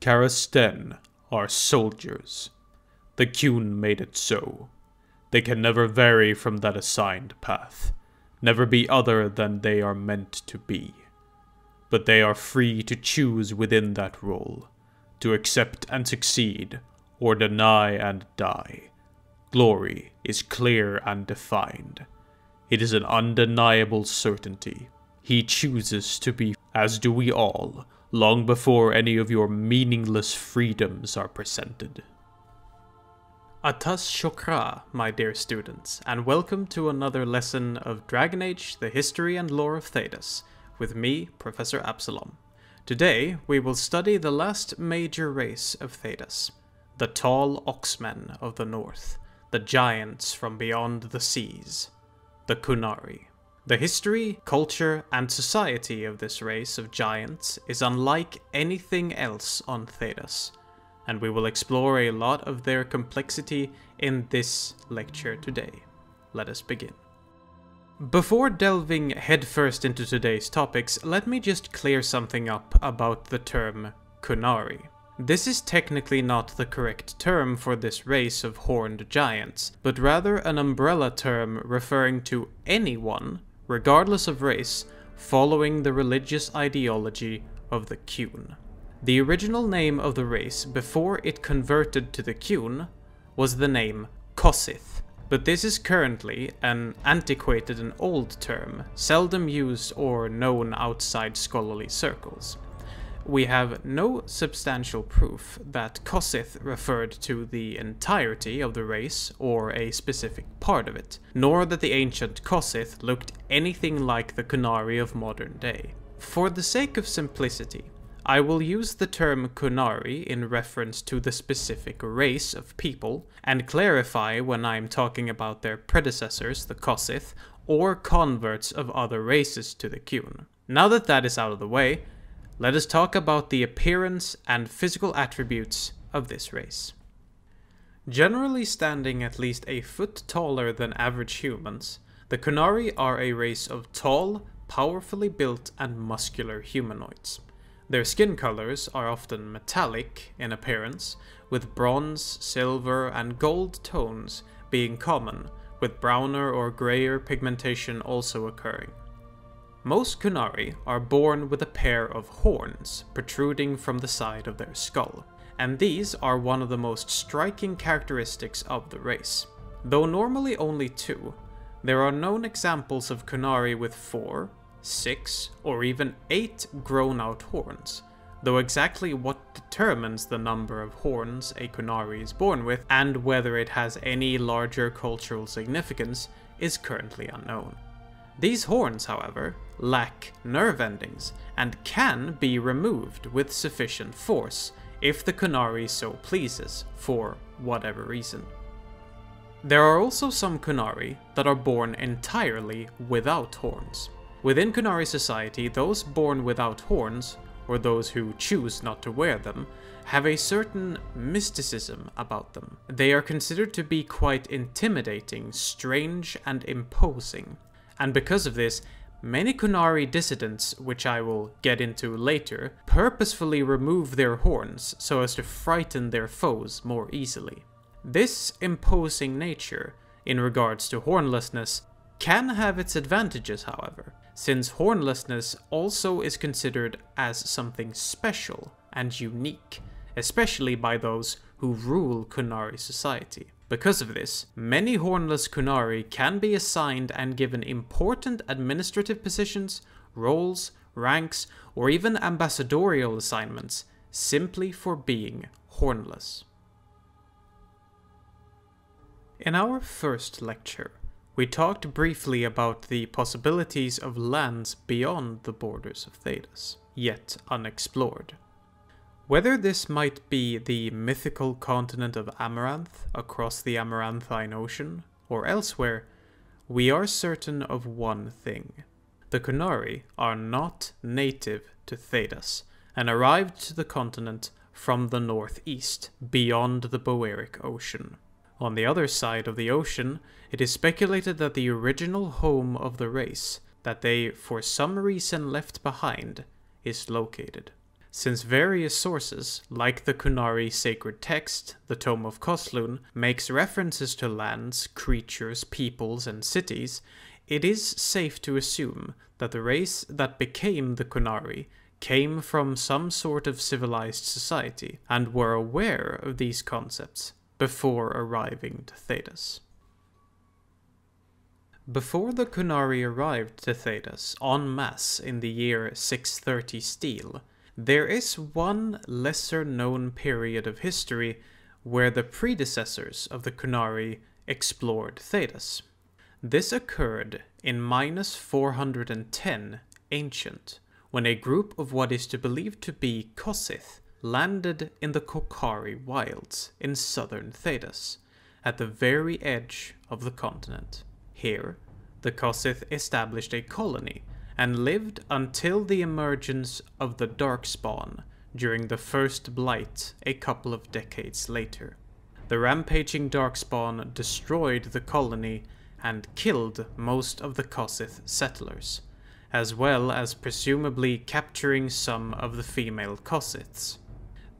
Karasten are soldiers. The Qun made it so. They can never vary from that assigned path, never be other than they are meant to be. But they are free to choose within that role, to accept and succeed, or deny and die. Glory is clear and defined. It is an undeniable certainty. He chooses to be, as do we all, long before any of your meaningless freedoms are presented. Atas Shokra, my dear students, and welcome to another lesson of Dragon Age, the history and lore of Thedas, with me, Professor Absalom. Today, we will study the last major race of Thedas, the tall oxmen of the north, the giants from beyond the seas, the Qunari. The history, culture, and society of this race of giants is unlike anything else on Thedas, and we will explore a lot of their complexity in this lecture today. Let us begin. Before delving headfirst into today's topics, let me just clear something up about the term Qunari. This is technically not the correct term for this race of horned giants, but rather an umbrella term referring to anyone, regardless of race, following the religious ideology of the Qun. The original name of the race before it converted to the Qun was the name Kossith, but this is currently an antiquated and old term, seldom used or known outside scholarly circles we have no substantial proof that Kossith referred to the entirety of the race or a specific part of it, nor that the ancient Kossith looked anything like the Qunari of modern day. For the sake of simplicity, I will use the term Qunari in reference to the specific race of people, and clarify when I am talking about their predecessors, the Kossith, or converts of other races to the Qun. Now that that is out of the way, let us talk about the appearance and physical attributes of this race. Generally standing at least a foot taller than average humans, the Qunari are a race of tall, powerfully built and muscular humanoids. Their skin colors are often metallic in appearance, with bronze, silver, and gold tones being common, with browner or grayer pigmentation also occurring. Most Qunari are born with a pair of horns protruding from the side of their skull, and these are one of the most striking characteristics of the race. Though normally only two, there are known examples of Qunari with four, six, or even eight grown-out horns, though exactly what determines the number of horns a Qunari is born with, and whether it has any larger cultural significance, is currently unknown. These horns, however, lack nerve endings and can be removed with sufficient force if the Qunari so pleases, for whatever reason. There are also some Qunari that are born entirely without horns. Within Qunari society, those born without horns, or those who choose not to wear them, have a certain mysticism about them. They are considered to be quite intimidating, strange, and imposing, and because of this, many Qunari dissidents, which I will get into later, purposefully remove their horns so as to frighten their foes more easily. This imposing nature, in regards to hornlessness, can have its advantages, however, since hornlessness also is considered as something special and unique, especially by those who rule Qunari society. Because of this, many hornless Qunari can be assigned and given important administrative positions, roles, ranks, or even ambassadorial assignments simply for being hornless. In our first lecture, we talked briefly about the possibilities of lands beyond the borders of Thedas, yet unexplored. Whether this might be the mythical continent of Amaranth across the Amaranthine Ocean, or elsewhere, we are certain of one thing. The Qunari are not native to Thedas, and arrived to the continent from the northeast, beyond the Boeric Ocean. On the other side of the ocean, it is speculated that the original home of the race, that they for some reason left behind, is located. Since various sources, like the Qunari sacred text, the Tome of Koslun, makes references to lands, creatures, peoples, and cities, it is safe to assume that the race that became the Qunari came from some sort of civilized society and were aware of these concepts before arriving to Thedas. Before the Qunari arrived to Thedas en masse in the year 630 Steel, there is one lesser known period of history where the predecessors of the Qunari explored Thedas. This occurred in minus 410 ancient, when a group of what is to believed to be Kossith landed in the Kocari wilds in southern Thedas, at the very edge of the continent. Here, the Kossith established a colony and lived until the emergence of the Darkspawn during the First Blight a couple of decades later. The rampaging Darkspawn destroyed the colony and killed most of the Kossith settlers, as well as presumably capturing some of the female Kossiths.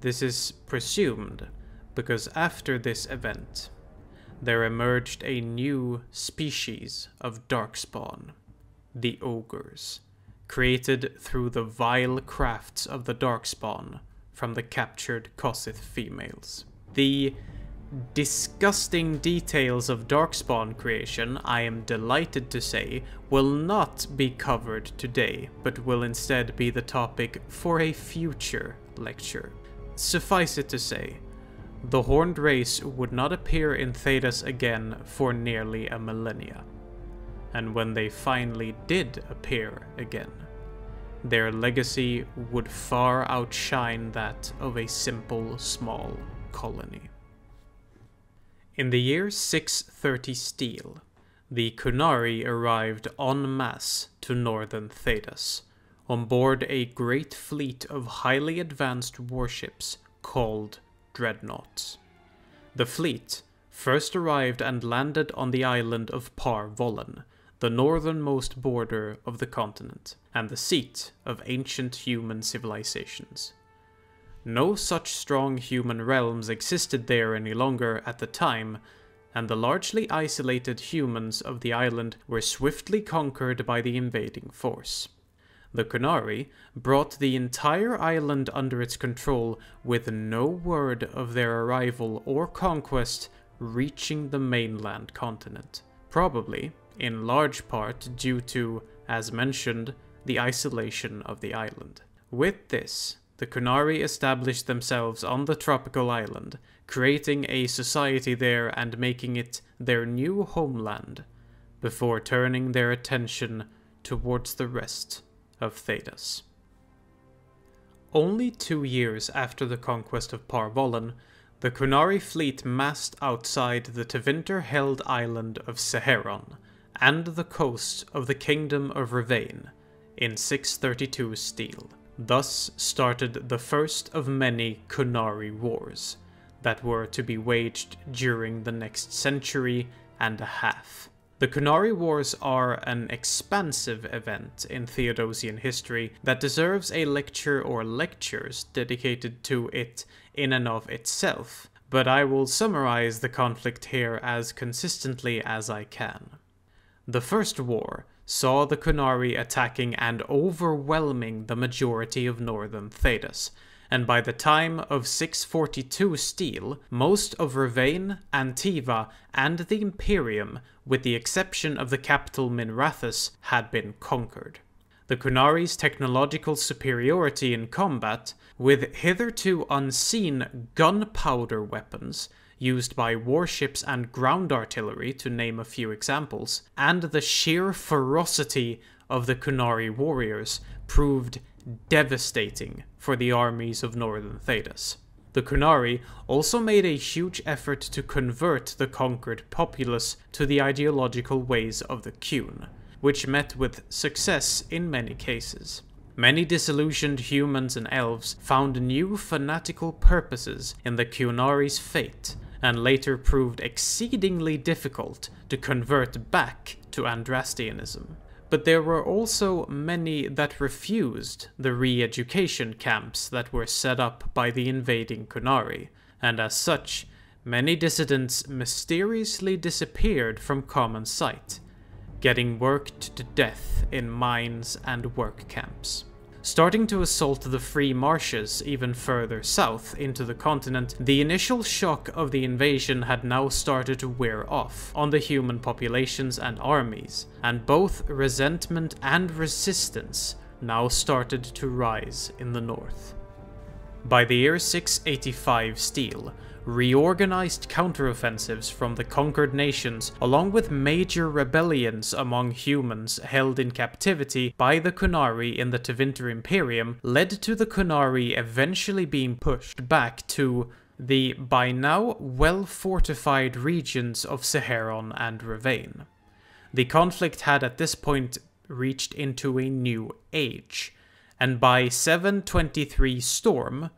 This is presumed because after this event, there emerged a new species of Darkspawn the ogres, created through the vile crafts of the Darkspawn from the captured Kossith females. The disgusting details of Darkspawn creation, I am delighted to say, will not be covered today, but will instead be the topic for a future lecture. Suffice it to say, the Horned Race would not appear in Thedas again for nearly a millennia and when they finally did appear again, their legacy would far outshine that of a simple small colony. In the year 630 Steel, the Qunari arrived en masse to northern Thedas, on board a great fleet of highly advanced warships called dreadnoughts. The fleet first arrived and landed on the island of Par Vollen, the northernmost border of the continent, and the seat of ancient human civilizations. No such strong human realms existed there any longer at the time, and the largely isolated humans of the island were swiftly conquered by the invading force. The Qunari brought the entire island under its control with no word of their arrival or conquest reaching the mainland continent. Probably in large part due to, as mentioned, the isolation of the island. With this, the Qunari established themselves on the tropical island, creating a society there and making it their new homeland, before turning their attention towards the rest of Thedas. Only two years after the conquest of Par Vollen, the Qunari fleet massed outside the Tevinter-held island of Seheron, and the coast of the Kingdom of Rivain in 632 Steel. Thus started the first of many Qunari wars that were to be waged during the next century and a half. The Qunari Wars are an expansive event in Thedosian history that deserves a lecture or lectures dedicated to it in and of itself, but I will summarize the conflict here as consistently as I can. The First War saw the Qunari attacking and overwhelming the majority of northern Thedas, and by the time of 642 Steel, most of Rivain, Antiva, and the Imperium, with the exception of the capital Minrathous, had been conquered. The Qunari's technological superiority in combat, with hitherto unseen gunpowder weapons, used by warships and ground artillery, to name a few examples, and the sheer ferocity of the Qunari warriors proved devastating for the armies of northern Thedas. The Qunari also made a huge effort to convert the conquered populace to the ideological ways of the Qun, which met with success in many cases. Many disillusioned humans and elves found new fanatical purposes in the Qunari's fate and later proved exceedingly difficult to convert back to Andrastianism. But there were also many that refused the re-education camps that were set up by the invading Qunari, and as such, many dissidents mysteriously disappeared from common sight, getting worked to death in mines and work camps. Starting to assault the free marshes even further south into the continent, the initial shock of the invasion had now started to wear off on the human populations and armies, and both resentment and resistance now started to rise in the north. By the year 685 Steel, reorganized counteroffensives from the conquered nations, along with major rebellions among humans held in captivity by the Qunari in the Tevinter Imperium, led to the Qunari eventually being pushed back to the by now well fortified regions of Seheron and Rivain. The conflict had at this point reached into a new age, and by 723 Storm,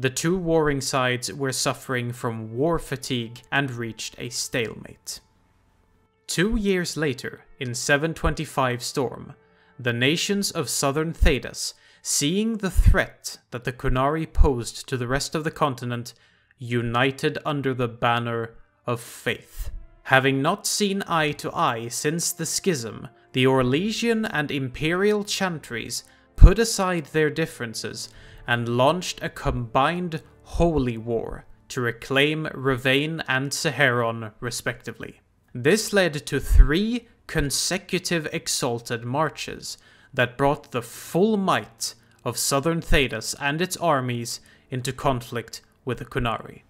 the two warring sides were suffering from war fatigue and reached a stalemate. Two years later, in 725 Storm, the nations of southern Thedas, seeing the threat that the Qunari posed to the rest of the continent, united under the banner of faith. Having not seen eye to eye since the schism, the Orlesian and Imperial Chantries put aside their differences and launched a combined holy war to reclaim Rivain and Seheron respectively. This led to three consecutive exalted marches that brought the full might of southern Thedas and its armies into conflict with the Qunari.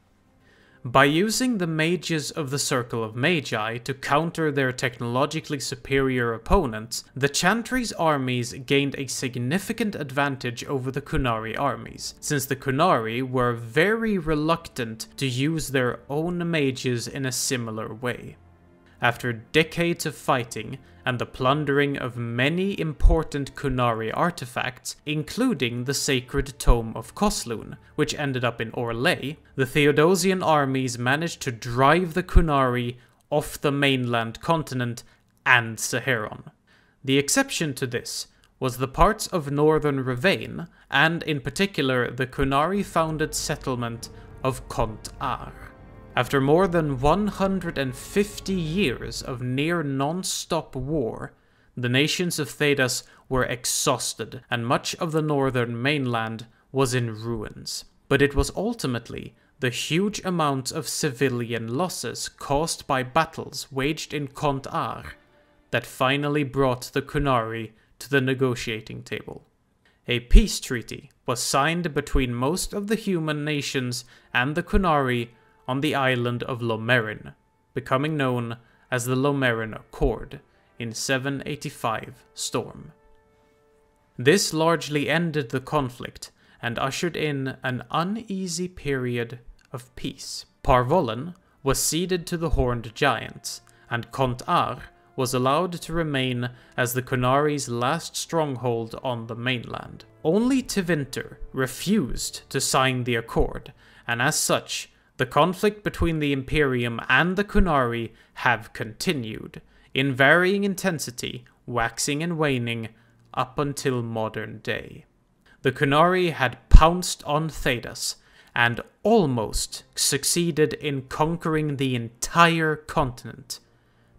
By using the mages of the Circle of Magi to counter their technologically superior opponents, the Chantry's armies gained a significant advantage over the Qunari armies, since the Qunari were very reluctant to use their own mages in a similar way. After decades of fighting and the plundering of many important Qunari artifacts, including the sacred tome of Koslun, which ended up in Orlais, the Thedosian armies managed to drive the Qunari off the mainland continent and Seheron. The exception to this was the parts of northern Rivain, and in particular the Qunari-founded settlement of Kont Ar. After more than 150 years of near non-stop war, the nations of Thedas were exhausted and much of the northern mainland was in ruins. But it was ultimately the huge amount of civilian losses caused by battles waged in Kont-aar that finally brought the Qunari to the negotiating table. A peace treaty was signed between most of the human nations and the Qunari on the island of Llomerryn, becoming known as the Llomerryn Accord in 785 Storm. This largely ended the conflict and ushered in an uneasy period of peace. Par Vollen was ceded to the Horned Giants, and Kont-aar was allowed to remain as the Qunari's last stronghold on the mainland. Only Tevinter refused to sign the accord, and as such, the conflict between the Imperium and the Qunari have continued, in varying intensity, waxing and waning, up until modern day. The Qunari had pounced on Thedas, and almost succeeded in conquering the entire continent,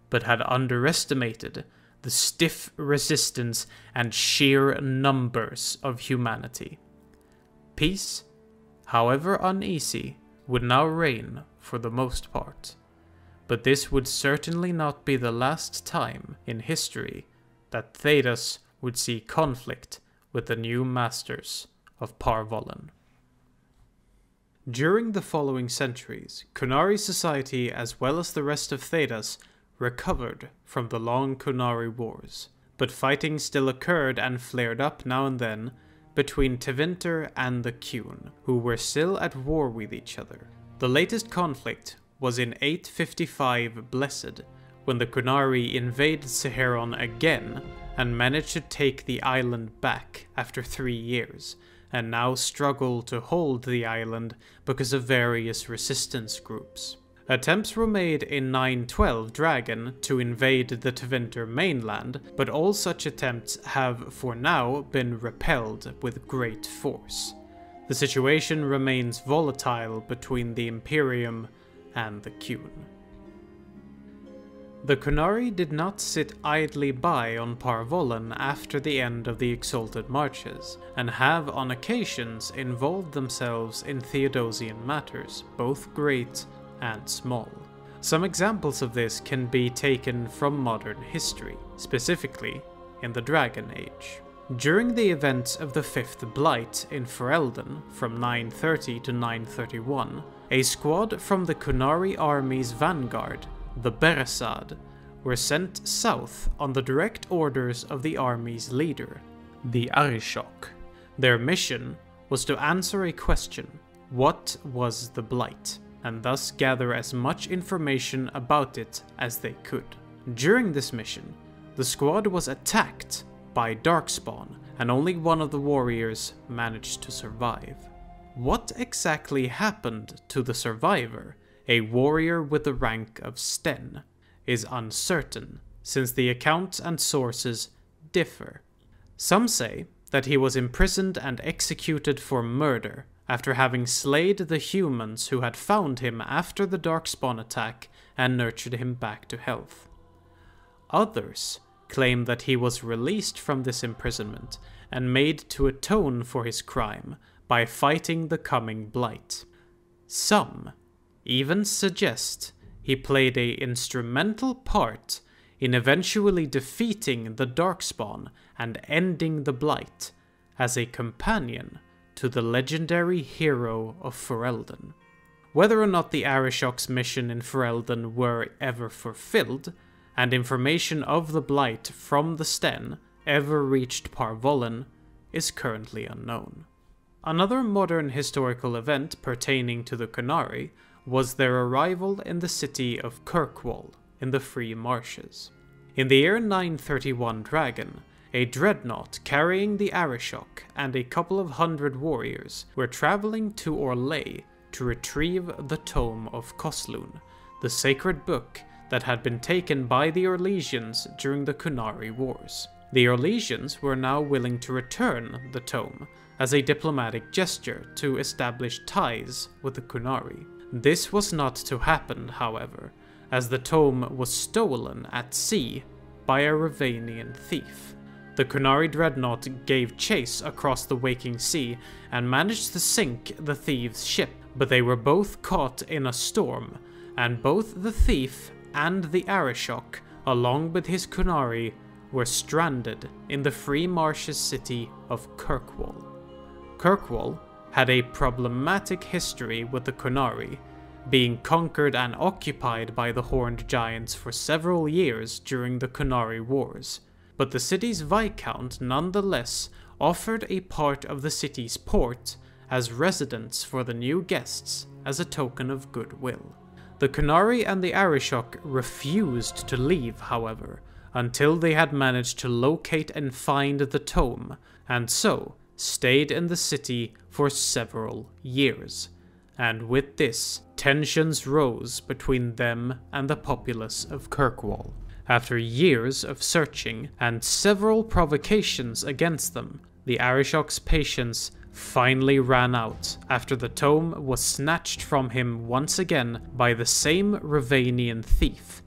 but had underestimated the stiff resistance and sheer numbers of humanity. Peace, however uneasy, would now reign for the most part. But this would certainly not be the last time in history that Thedas would see conflict with the new masters of Par Vollen. During the following centuries, Qunari society as well as the rest of Thedas recovered from the long Qunari wars, but fighting still occurred and flared up now and then between Tevinter and the Qun, who were still at war with each other. The latest conflict was in 855 Blessed, when the Qunari invaded Seheron again and managed to take the island back after three years, and now struggle to hold the island because of various resistance groups. Attempts were made in 912 Dragon to invade the Tevinter mainland, but all such attempts have for now been repelled with great force. The situation remains volatile between the Imperium and the Qun. The Qunari did not sit idly by on Par Vollen after the end of the Exalted Marches, and have on occasions involved themselves in Thedosian matters, both great and small. Some examples of this can be taken from modern history, specifically in the Dragon Age. During the events of the Fifth Blight in Ferelden from 930 to 931, a squad from the Qunari army's vanguard the Beresaad, were sent south on the direct orders of the army's leader, the Arishok. Their mission was to answer a question what was the Blight? And thus gather as much information about it as they could. During this mission, the squad was attacked by Darkspawn, and only one of the warriors managed to survive. What exactly happened to the survivor a warrior with the rank of Sten, is uncertain, since the accounts and sources differ. Some say that he was imprisoned and executed for murder after having slayed the humans who had found him after the Darkspawn attack and nurtured him back to health. Others claim that he was released from this imprisonment and made to atone for his crime by fighting the coming blight. Some even suggest he played a instrumental part in eventually defeating the Darkspawn and ending the Blight as a companion to the legendary hero of Ferelden. Whether or not the Arishok's mission in Ferelden were ever fulfilled, and information of the Blight from the Sten ever reached Par Vollen, is currently unknown. Another modern historical event pertaining to the Qunari was their arrival in the city of Kirkwall in the Free Marches. In the year 931 Dragon, a dreadnought carrying the Arishok and a couple of hundred warriors were traveling to Orlais to retrieve the Tome of Koslun, the sacred book that had been taken by the Orlesians during the Qunari Wars. The Orlesians were now willing to return the tome as a diplomatic gesture to establish ties with the Qunari. This was not to happen, however, as the tome was stolen at sea by a Ravanian thief. The Qunari dreadnought gave chase across the waking sea and managed to sink the thieves' ship, but they were both caught in a storm, and both the thief and the Arishok, along with his Qunari, were stranded in the free Marches city of Kirkwall. Kirkwall had a problematic history with the Qunari, being conquered and occupied by the Horned Giants for several years during the Qunari Wars but the city's Viscount nonetheless offered a part of the city's port as residence for the new guests as a token of goodwill. The Qunari and the Arishok refused to leave, however, until they had managed to locate and find the tome, and so stayed in the city for several years. And with this, tensions rose between them and the populace of Kirkwall. After years of searching and several provocations against them, the Arishok's patience finally ran out after the tome was snatched from him once again by the same Ravanian thief,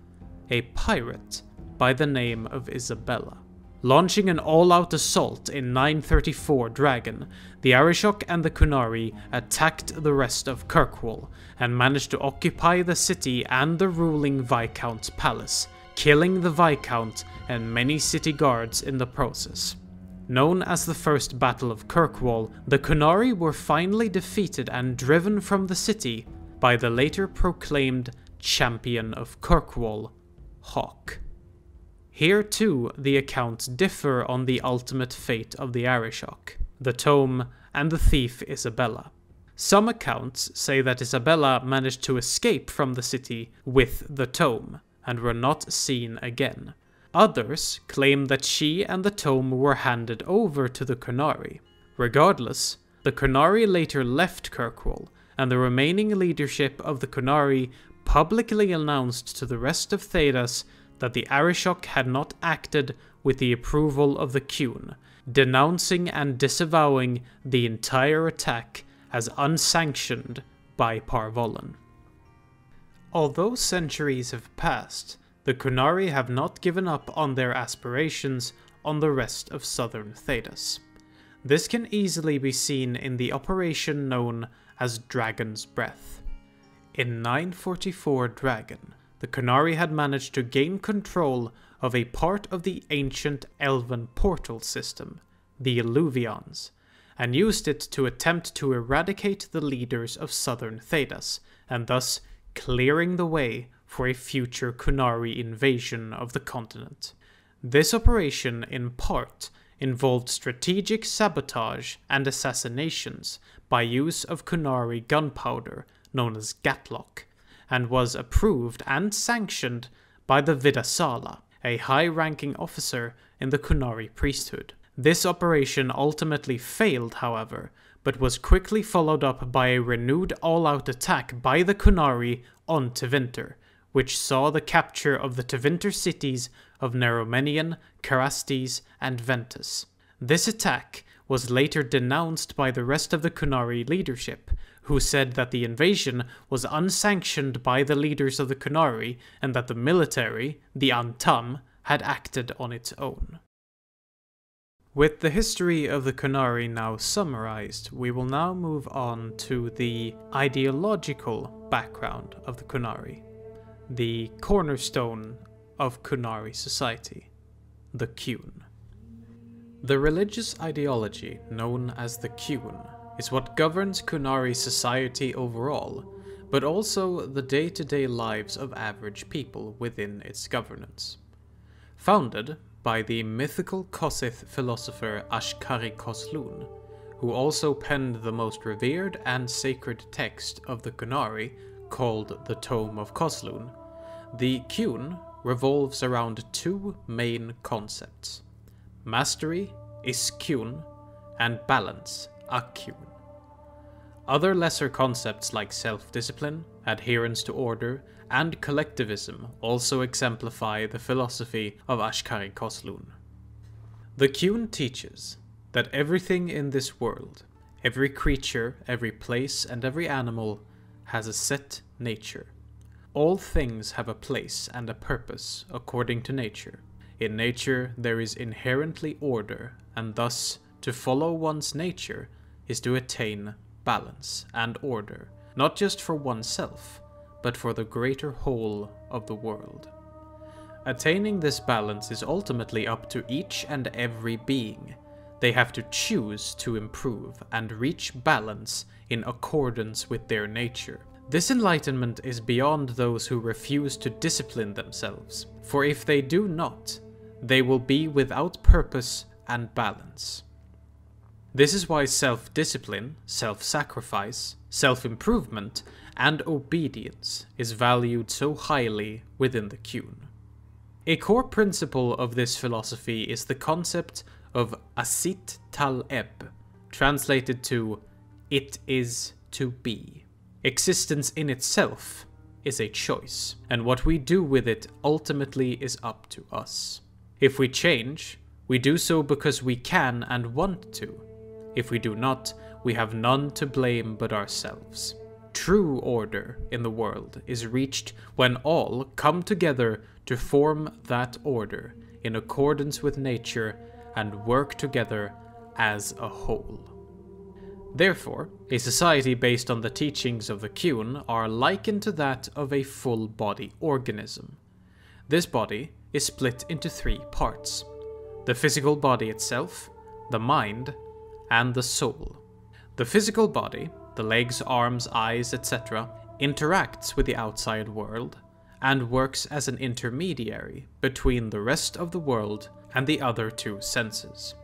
a pirate by the name of Isabela. Launching an all-out assault in 934 Dragon, the Arishok and the Qunari attacked the rest of Kirkwall and managed to occupy the city and the ruling Viscount's palace, killing the Viscount and many city guards in the process. Known as the First Battle of Kirkwall, the Qunari were finally defeated and driven from the city by the later proclaimed Champion of Kirkwall, Hawke. Here too the accounts differ on the ultimate fate of the Arishok, the tome, and the thief Isabela. Some accounts say that Isabela managed to escape from the city with the tome, and were not seen again. Others claim that she and the tome were handed over to the Qunari. Regardless, the Qunari later left Kirkwall, and the remaining leadership of the Qunari publicly announced to the rest of Thedas that the Arishok had not acted with the approval of the Qun, denouncing and disavowing the entire attack as unsanctioned by Par Vollen. Although centuries have passed, the Qunari have not given up on their aspirations on the rest of southern Thedas. This can easily be seen in the operation known as Dragon's Breath. In 944 Dragon, the Qunari had managed to gain control of a part of the ancient elven portal system, the Eluvians, and used it to attempt to eradicate the leaders of southern Thedas, and thus clearing the way for a future Qunari invasion of the continent. This operation, in part, involved strategic sabotage and assassinations by use of Qunari gunpowder known as gaatlok, and was approved and sanctioned by the Viddasala, a high ranking officer in the Qunari priesthood. This operation ultimately failed, however, but was quickly followed up by a renewed all out attack by the Qunari on Tevinter, which saw the capture of the Tevinter cities of Neromenian, Carastes, and Ventus. This attack was later denounced by the rest of the Qunari leadership, who said that the invasion was unsanctioned by the leaders of the Qunari and that the military, the Antaam, had acted on its own. With the history of the Qunari now summarized, we will now move on to the ideological background of the Qunari, the cornerstone of Qunari society, the Qun. The religious ideology known as the Qun is what governs Qunari society overall, but also the day to day lives of average people within its governance. Founded by the mythical Kossith philosopher Ashkari Koslun, who also penned the most revered and sacred text of the Qunari, called the Tome of Koslun, the Qun revolves around two main concepts mastery, Iskyun, and balance, Akyun. Other lesser concepts like self discipline, adherence to order, and collectivism also exemplify the philosophy of Ashkari Koslun. The Qun teaches that everything in this world, every creature, every place, and every animal has a set nature. All things have a place and a purpose according to nature. In nature, there is inherently order, and thus, to follow one's nature is to attain balance and order, not just for oneself, but for the greater whole of the world. Attaining this balance is ultimately up to each and every being. They have to choose to improve and reach balance in accordance with their nature. This enlightenment is beyond those who refuse to discipline themselves, for if they do not, they will be without purpose and balance. This is why self discipline, self sacrifice, self improvement, and obedience is valued so highly within the Qun. A core principle of this philosophy is the concept of asit tal eb, translated to it is to be. Existence in itself is a choice, and what we do with it ultimately is up to us. If we change, we do so because we can and want to. If we do not, we have none to blame but ourselves. True order in the world is reached when all come together to form that order in accordance with nature and work together as a whole. Therefore, a society based on the teachings of the Qun are likened to that of a full body organism. This body is split into three parts the physical body itself, the mind, and the soul. The physical body the legs, arms, eyes, etc., interacts with the outside world and works as an intermediary between the rest of the world and the other two senses.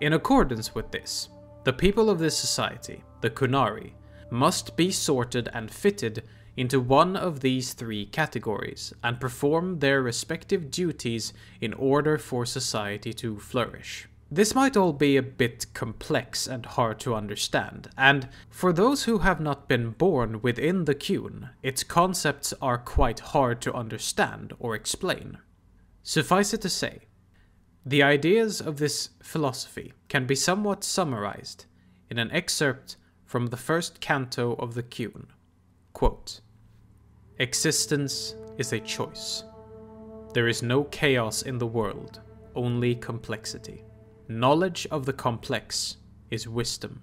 In accordance with this, the people of this society, the Qunari, must be sorted and fitted into one of these three categories and perform their respective duties in order for society to flourish. This might all be a bit complex and hard to understand, and for those who have not been born within the Qun, its concepts are quite hard to understand or explain. Suffice it to say, the ideas of this philosophy can be somewhat summarized in an excerpt from the first canto of the Qun. Quote, Existence is a choice. There is no chaos in the world, only complexity. Knowledge of the complex is wisdom.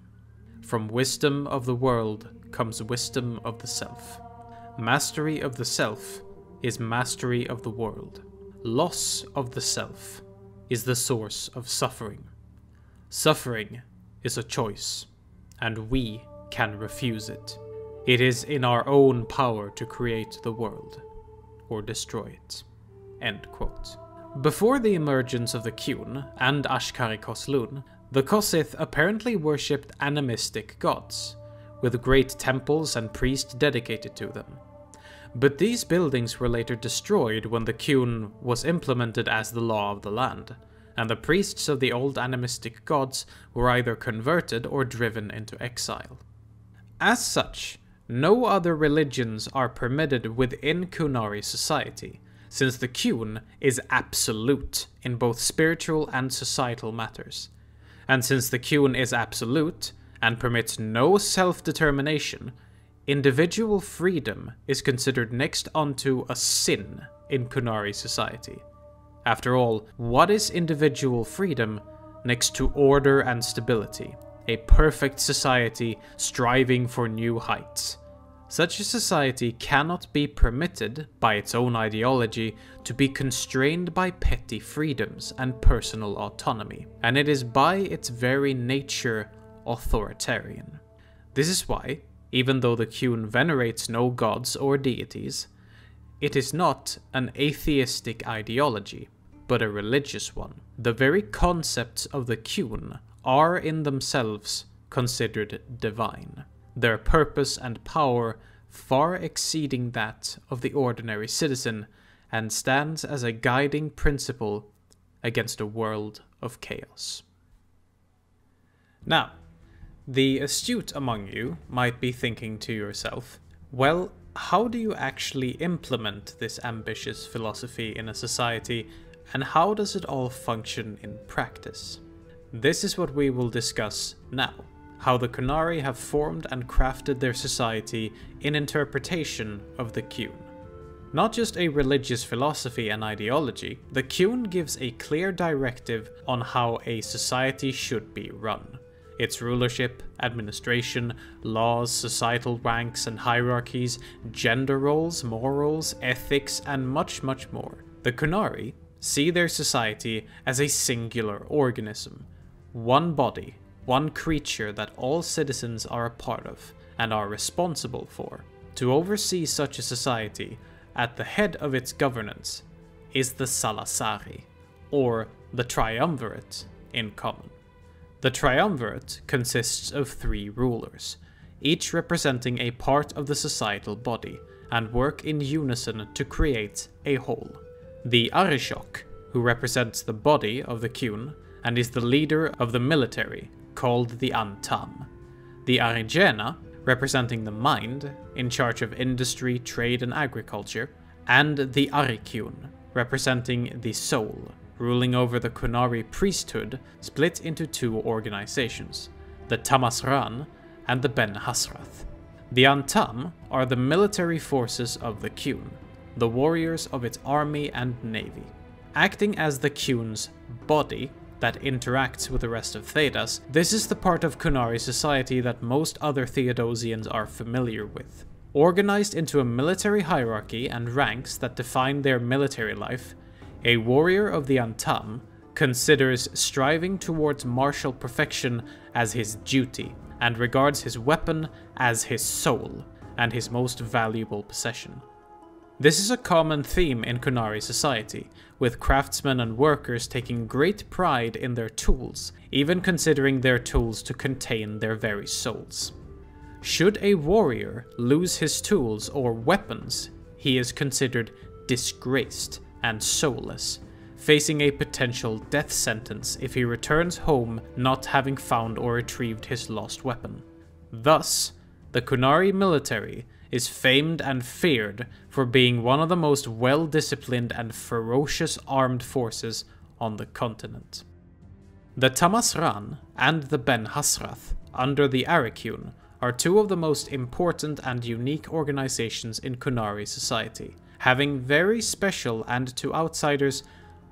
From wisdom of the world comes wisdom of the self. Mastery of the self is mastery of the world. Loss of the self is the source of suffering. Suffering is a choice, and we can refuse it. It is in our own power to create the world, or destroy it. End quote. Before the emergence of the Qun and Ashkari Koslun, the Kossith apparently worshipped animistic gods, with great temples and priests dedicated to them. But these buildings were later destroyed when the Qun was implemented as the law of the land, and the priests of the old animistic gods were either converted or driven into exile. As such, no other religions are permitted within Qunari society, since the Qun is absolute in both spiritual and societal matters. And since the Qun is absolute and permits no self determination, individual freedom is considered next unto a sin in Qunari society. After all, what is individual freedom next to order and stability? A perfect society striving for new heights. Such a society cannot be permitted, by its own ideology, to be constrained by petty freedoms and personal autonomy, and it is by its very nature authoritarian. This is why, even though the Qun venerates no gods or deities, it is not an atheistic ideology, but a religious one. The very concepts of the Qun are in themselves considered divine their purpose and power far exceeding that of the ordinary citizen, and stands as a guiding principle against a world of chaos. Now, the astute among you might be thinking to yourself, well, how do you actually implement this ambitious philosophy in a society, and how does it all function in practice? This is what we will discuss now how the Qunari have formed and crafted their society in interpretation of the Qun. Not just a religious philosophy and ideology, the Qun gives a clear directive on how a society should be run. Its rulership, administration, laws, societal ranks and hierarchies, gender roles, morals, ethics, and much, much more. The Qunari see their society as a singular organism, one body one creature that all citizens are a part of and are responsible for. To oversee such a society, at the head of its governance, is the Salasari, or the Triumvirate in common. The Triumvirate consists of three rulers, each representing a part of the societal body, and work in unison to create a whole. The Arishok, who represents the body of the Qun and is the leader of the military, called the Antaam. The Arigena, representing the mind, in charge of industry, trade, and agriculture, and the Ariqun, representing the soul, ruling over the Qunari priesthood, split into two organizations, the Tamassran and the Ben-Hassrath. The Antaam are the military forces of the Qun, the warriors of its army and navy. Acting as the Qun's body, that interacts with the rest of Thedas, this is the part of Qunari society that most other Thedosians are familiar with. Organized into a military hierarchy and ranks that define their military life, a warrior of the Antaam considers striving towards martial perfection as his duty, and regards his weapon as his soul and his most valuable possession. This is a common theme in Qunari society, with craftsmen and workers taking great pride in their tools, even considering their tools to contain their very souls. Should a warrior lose his tools or weapons, he is considered disgraced and soulless, facing a potential death sentence if he returns home not having found or retrieved his lost weapon. Thus, the Qunari military is famed and feared for being one of the most well disciplined and ferocious armed forces on the continent. The Tamassran and the Ben-Hassrath under the Ariqun are two of the most important and unique organizations in Qunari society, having very special and to outsiders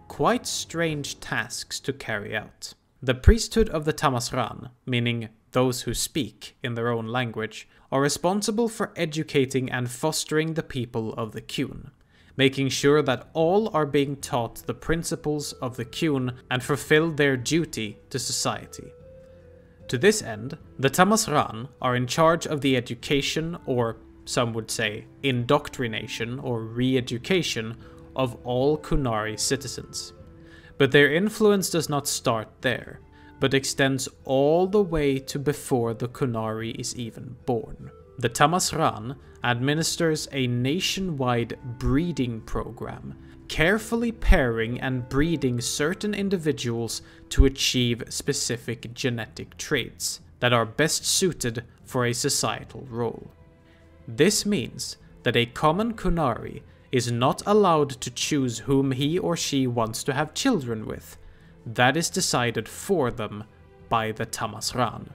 quite strange tasks to carry out. The priesthood of the Tamassran, meaning those who speak in their own language, are responsible for educating and fostering the people of the Qun, making sure that all are being taught the principles of the Qun and fulfill their duty to society. To this end, the Tamassran are in charge of the education, or some would say indoctrination or re education, of all Qunari citizens. But their influence does not start there, but extends all the way to before the Qunari is even born. The Tamassran administers a nationwide breeding program, carefully pairing and breeding certain individuals to achieve specific genetic traits that are best suited for a societal role. This means that a common Qunari is not allowed to choose whom he or she wants to have children with. That is decided for them by the Tamassran,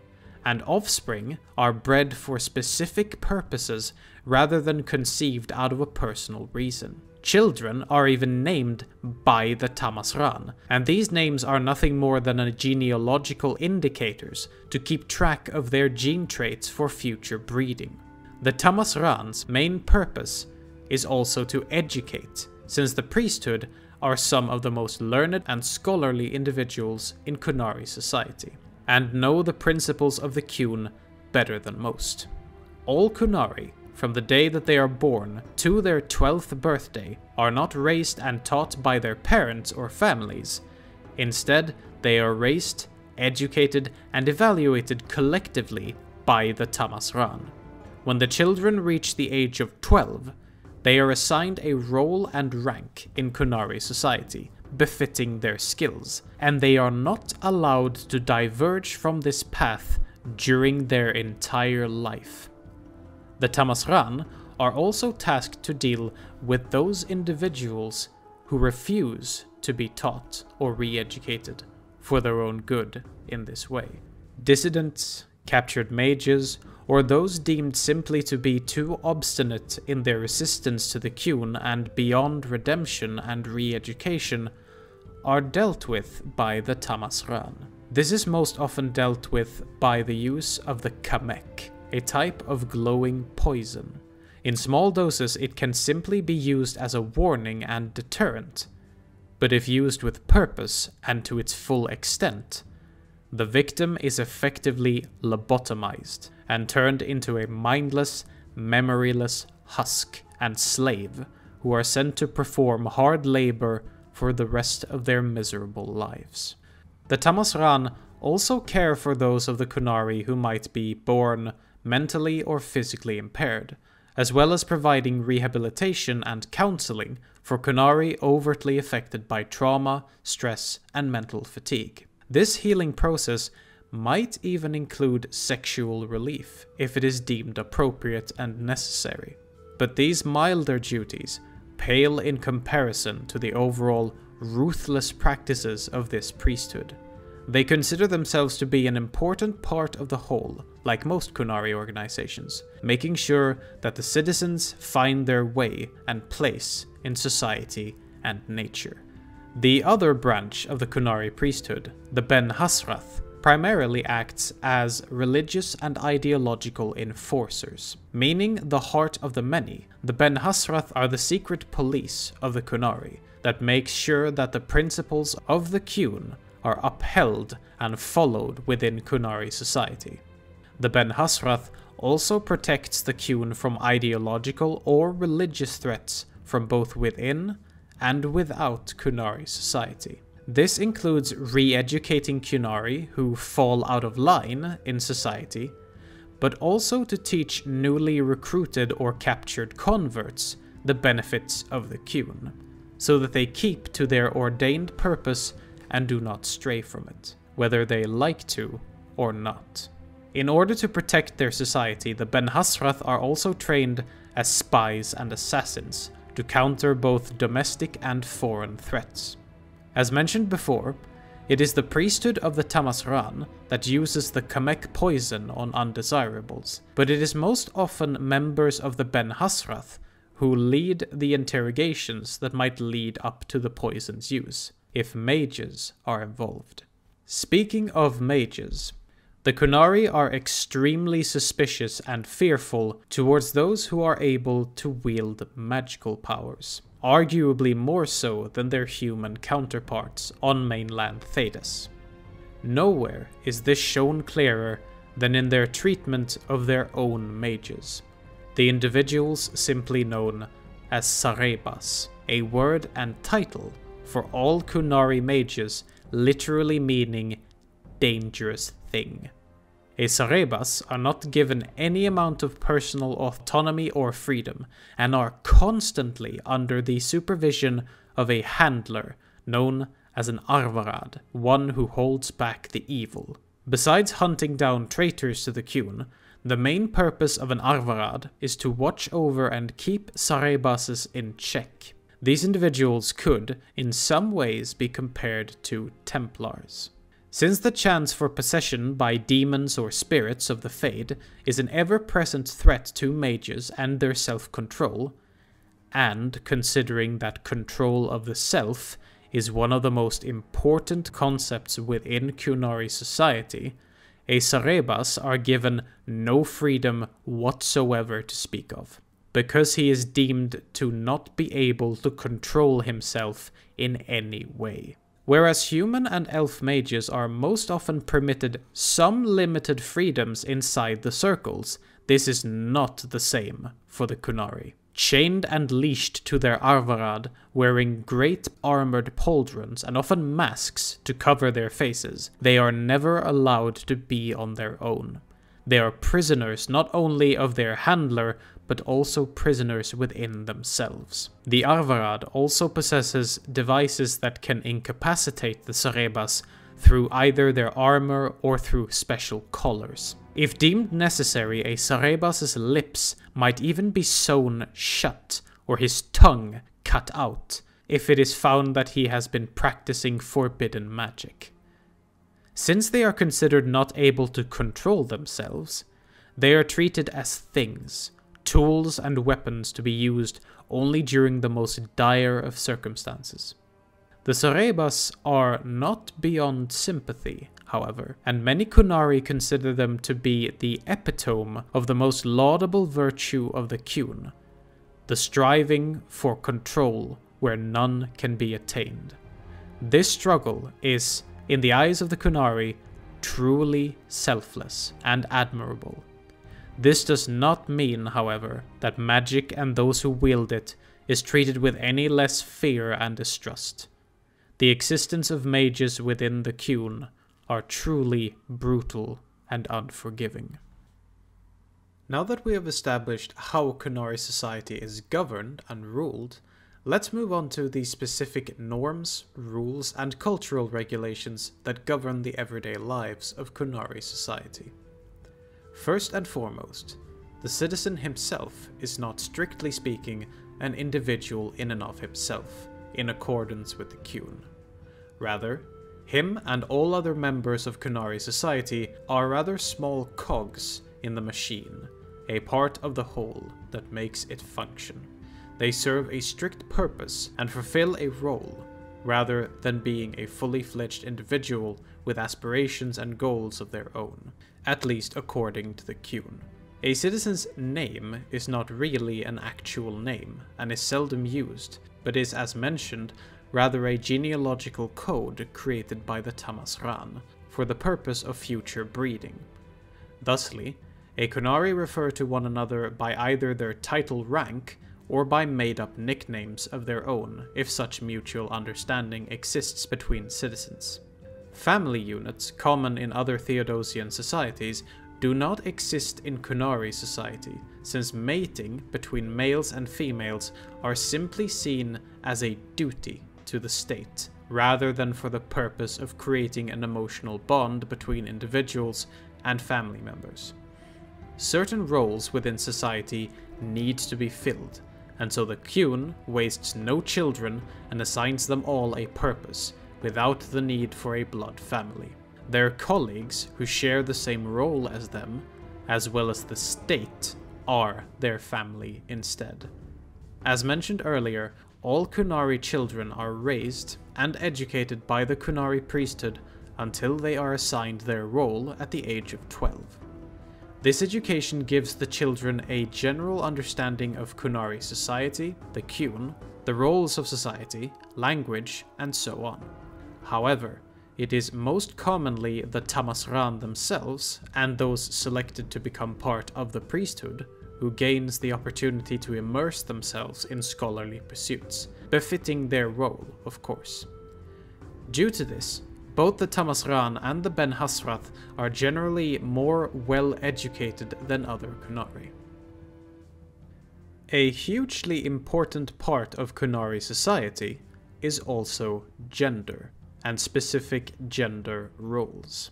and offspring are bred for specific purposes rather than conceived out of a personal reason. Children are even named by the Tamassran, and these names are nothing more than genealogical indicators to keep track of their gene traits for future breeding. The Tamassran's main purpose is also to educate, since the priesthood are some of the most learned and scholarly individuals in Qunari society, and know the principles of the Qun better than most. All Qunari, from the day that they are born to their 12th birthday, are not raised and taught by their parents or families. Instead, they are raised, educated, and evaluated collectively by the Tamassran. When the children reach the age of 12, they are assigned a role and rank in Qunari society, befitting their skills, and they are not allowed to diverge from this path during their entire life. The Tamassran are also tasked to deal with those individuals who refuse to be taught or re-educated for their own good in this way. Dissidents, captured mages, or those deemed simply to be too obstinate in their resistance to the Qun and beyond redemption and re-education are dealt with by the Tamassran. This is most often dealt with by the use of the Qamek, a type of glowing poison. In small doses it can simply be used as a warning and deterrent, but if used with purpose and to its full extent, the victim is effectively lobotomized and turned into a mindless, memoryless husk and slave who are sent to perform hard labor for the rest of their miserable lives. The Tamassran also care for those of the Qunari who might be born mentally or physically impaired, as well as providing rehabilitation and counseling for Qunari overtly affected by trauma, stress, and mental fatigue. This healing process might even include sexual relief if it is deemed appropriate and necessary. But these milder duties pale in comparison to the overall ruthless practices of this priesthood. They consider themselves to be an important part of the whole, like most Qunari organizations, making sure that the citizens find their way and place in society and nature. The other branch of the Qunari priesthood, the Ben-Hassrath, primarily acts as religious and ideological enforcers. Meaning the heart of the many, the Ben-Hassrath are the secret police of the Qunari that makes sure that the principles of the Qun are upheld and followed within Qunari society. The Ben-Hassrath also protects the Qun from ideological or religious threats from both within and without Qunari society. This includes re-educating Qunari who fall out of line in society, but also to teach newly recruited or captured converts the benefits of the Qun. so that they keep to their ordained purpose and do not stray from it, whether they like to or not. In order to protect their society, the Ben-Hassrath are also trained as spies and assassins to counter both domestic and foreign threats. As mentioned before, it is the priesthood of the Tamassran that uses the Qamek poison on undesirables, but it is most often members of the Ben-Hassrath who lead the interrogations that might lead up to the poison's use, if mages are involved. Speaking of mages, the Qunari are extremely suspicious and fearful towards those who are able to wield magical powers, arguably more so than their human counterparts on mainland Thedas. Nowhere is this shown clearer than in their treatment of their own mages, the individuals simply known as Saarebas, a word and title for all Qunari mages literally meaning dangerous thing. A Saarebas are not given any amount of personal autonomy or freedom, and are constantly under the supervision of a handler known as an Arvaarad, one who holds back the evil. Besides hunting down traitors to the Qun, the main purpose of an Arvaarad is to watch over and keep Saarebases in check. These individuals could, in some ways, be compared to Templars. Since the chance for possession by demons or spirits of the Fade is an ever present threat to mages and their self control, and considering that control of the self is one of the most important concepts within Qunari society, a Saarebas are given no freedom whatsoever to speak of, because he is deemed to not be able to control himself in any way. Whereas human and elf mages are most often permitted some limited freedoms inside the circles, this is not the same for the Qunari. Chained and leashed to their Arvaarad, wearing great armored pauldrons and often masks to cover their faces, they are never allowed to be on their own. They are prisoners not only of their handler, but also prisoners within themselves. The Arvaarad also possesses devices that can incapacitate the Saarebas through either their armor or through special collars. If deemed necessary, a Saarebas' lips might even be sewn shut or his tongue cut out if it is found that he has been practicing forbidden magic. Since they are considered not able to control themselves, they are treated as things, tools and weapons to be used only during the most dire of circumstances. The Saarebas are not beyond sympathy, however, and many Qunari consider them to be the epitome of the most laudable virtue of the Qun, the striving for control where none can be attained. This struggle is, in the eyes of the Qunari, truly selfless and admirable, this does not mean, however, that magic and those who wield it is treated with any less fear and distrust. The existence of mages within the Qun are truly brutal and unforgiving. Now that we have established how Qunari society is governed and ruled, let's move on to the specific norms, rules, and cultural regulations that govern the everyday lives of Qunari society. First and foremost, the citizen himself is not strictly speaking an individual in and of himself, in accordance with the Qun. Rather, him and all other members of Qunari society are rather small cogs in the machine, a part of the whole that makes it function. They serve a strict purpose and fulfill a role, rather than being a fully fledged individual with aspirations and goals of their own at least according to the Qun. A citizen's name is not really an actual name, and is seldom used, but is, as mentioned, rather a genealogical code created by the Tamassran for the purpose of future breeding. Thusly, a Qunari refer to one another by either their title rank or by made up nicknames of their own if such mutual understanding exists between citizens. Family units, common in other Thedosian societies, do not exist in Qunari society, since mating between males and females are simply seen as a duty to the state, rather than for the purpose of creating an emotional bond between individuals and family members. Certain roles within society need to be filled, and so the Qun wastes no children and assigns them all a purpose, without the need for a blood family. Their colleagues who share the same role as them, as well as the state, are their family instead. As mentioned earlier, all Qunari children are raised and educated by the Qunari priesthood until they are assigned their role at the age of 12. This education gives the children a general understanding of Qunari society, the Qun, the roles of society, language, and so on. However, it is most commonly the Tamassran themselves, and those selected to become part of the priesthood, who gains the opportunity to immerse themselves in scholarly pursuits, befitting their role, of course. Due to this, both the Tamasran and the Ben-Hassrath are generally more well educated than other Qunari. A hugely important part of Qunari society is also gender and specific gender roles.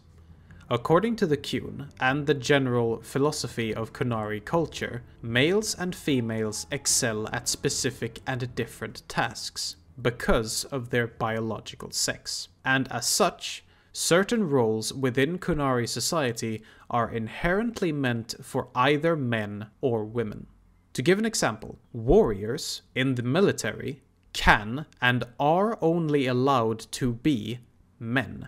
According to the Qun and the general philosophy of Qunari culture, males and females excel at specific and different tasks because of their biological sex. And as such, certain roles within Qunari society are inherently meant for either men or women. To give an example, warriors in the military can and are only allowed to be men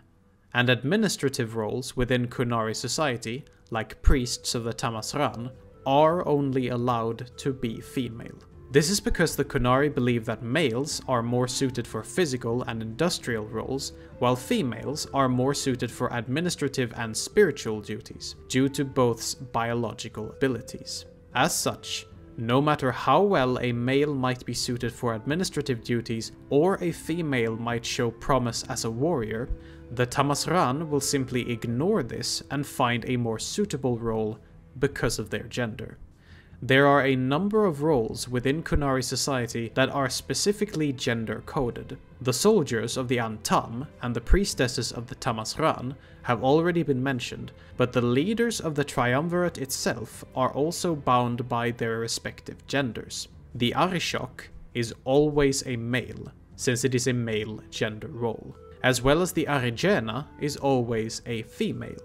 and administrative roles within Qunari society, like priests of the Tamassran, are only allowed to be female. This is because the Qunari believe that males are more suited for physical and industrial roles, while females are more suited for administrative and spiritual duties, due to both's biological abilities. As such, no matter how well a male might be suited for administrative duties or a female might show promise as a warrior, the Tamassran will simply ignore this and find a more suitable role because of their gender. There are a number of roles within Qunari society that are specifically gender coded. The soldiers of the Antaam and the priestesses of the Tamassran have already been mentioned, but the leaders of the triumvirate itself are also bound by their respective genders. The Arishok is always a male, since it is a male gender role as well as the Arigena is always a female.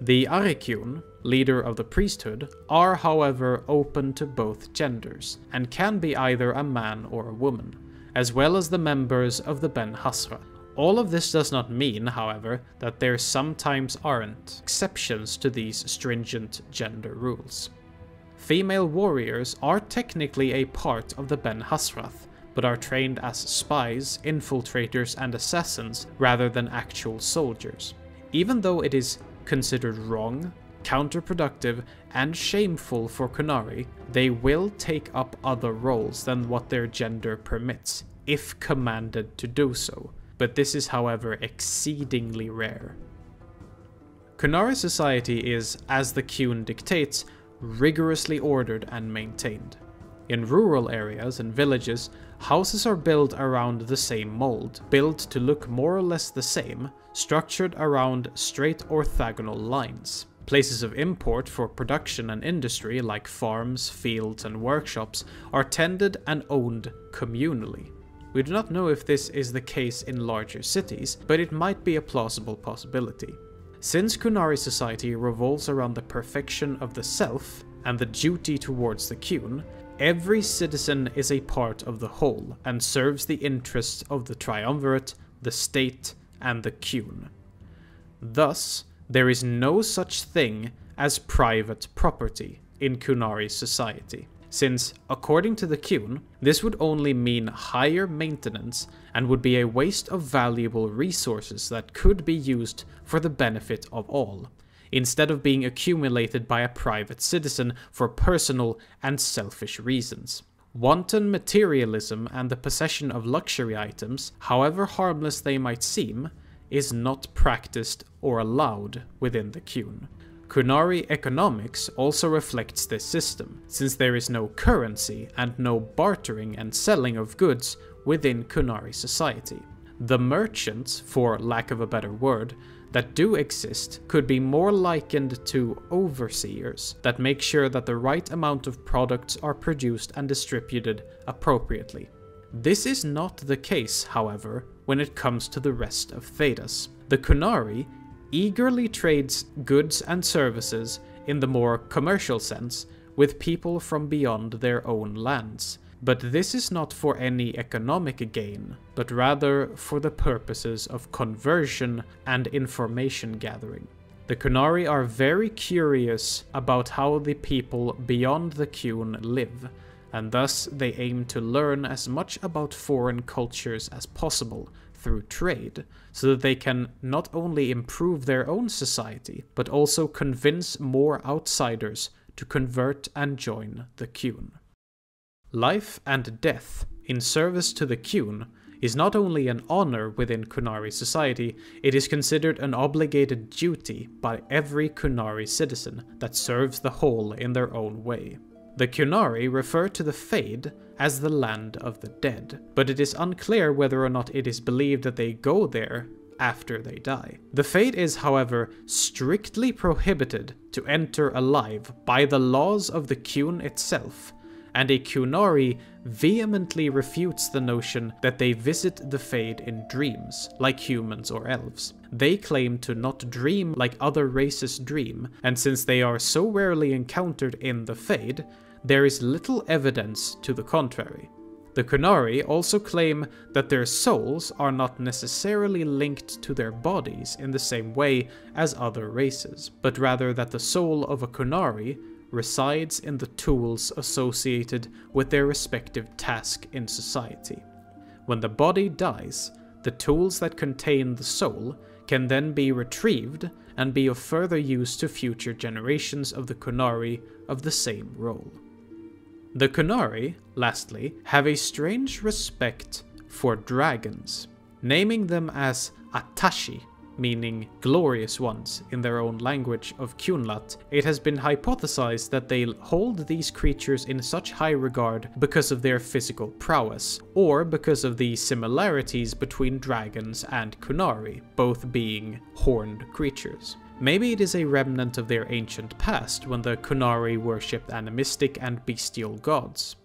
The Ariqun, leader of the priesthood, are however open to both genders, and can be either a man or a woman, as well as the members of the Ben Hasra. All of this does not mean, however, that there sometimes aren't exceptions to these stringent gender rules. Female warriors are technically a part of the Ben-Hassrath, but are trained as spies, infiltrators, and assassins rather than actual soldiers. Even though it is considered wrong, counterproductive, and shameful for Qunari, they will take up other roles than what their gender permits, if commanded to do so, but this is however exceedingly rare. Qunari society is, as the Qun dictates, rigorously ordered and maintained. In rural areas and villages, houses are built around the same mold, built to look more or less the same, structured around straight orthogonal lines. Places of import for production and industry, like farms, fields, and workshops, are tended and owned communally. We do not know if this is the case in larger cities, but it might be a plausible possibility. Since Qunari society revolves around the perfection of the self and the duty towards the Qun, Every citizen is a part of the whole and serves the interests of the triumvirate, the state, and the Qun. Thus, there is no such thing as private property in Qunari society, since, according to the Qun, this would only mean higher maintenance and would be a waste of valuable resources that could be used for the benefit of all instead of being accumulated by a private citizen for personal and selfish reasons. Wanton materialism and the possession of luxury items, however harmless they might seem, is not practiced or allowed within the Qun. Qunari economics also reflects this system, since there is no currency and no bartering and selling of goods within Qunari society. The merchants, for lack of a better word, that do exist could be more likened to overseers that make sure that the right amount of products are produced and distributed appropriately. This is not the case, however, when it comes to the rest of Thedas. The Qunari eagerly trades goods and services in the more commercial sense with people from beyond their own lands. But this is not for any economic gain, but rather for the purposes of conversion and information gathering. The Qunari are very curious about how the people beyond the Qun live, and thus they aim to learn as much about foreign cultures as possible through trade, so that they can not only improve their own society, but also convince more outsiders to convert and join the Qun. Life and death in service to the Qun is not only an honor within Qunari society, it is considered an obligated duty by every Qunari citizen that serves the whole in their own way. The Qunari refer to the Fade as the land of the dead, but it is unclear whether or not it is believed that they go there after they die. The Fade is, however, strictly prohibited to enter alive by the laws of the Qun itself, and a Qunari vehemently refutes the notion that they visit the Fade in dreams, like humans or elves. They claim to not dream like other races dream, and since they are so rarely encountered in the Fade, there is little evidence to the contrary. The Qunari also claim that their souls are not necessarily linked to their bodies in the same way as other races, but rather that the soul of a Qunari resides in the tools associated with their respective task in society. When the body dies, the tools that contain the soul can then be retrieved and be of further use to future generations of the Qunari of the same role. The Qunari, lastly, have a strange respect for dragons, naming them as Ataashi, meaning glorious ones in their own language of Qunlat. It has been hypothesized that they hold these creatures in such high regard because of their physical prowess, or because of the similarities between dragons and Qunari, both being horned creatures. Maybe it is a remnant of their ancient past when the Qunari worshipped animistic and bestial gods.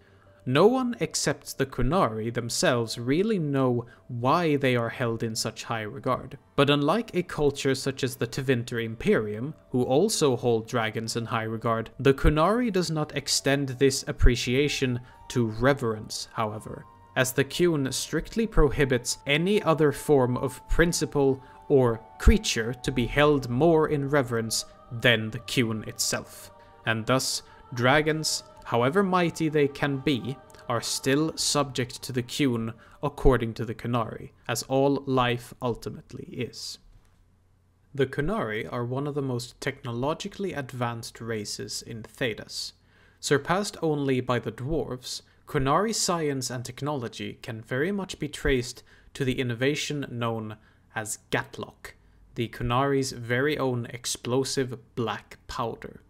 No one except the Qunari themselves really know why they are held in such high regard. But unlike a culture such as the Tevinter Imperium, who also hold dragons in high regard, the Qunari does not extend this appreciation to reverence, however, as the Qun strictly prohibits any other form of principle or creature to be held more in reverence than the Qun itself. And thus, dragons, however mighty they can be, are still subject to the Qun according to the Qunari, as all life ultimately is. The Qunari are one of the most technologically advanced races in Thedas. Surpassed only by the dwarves, Qunari science and technology can very much be traced to the innovation known as Gaatlok, the Qunari's very own explosive black powder.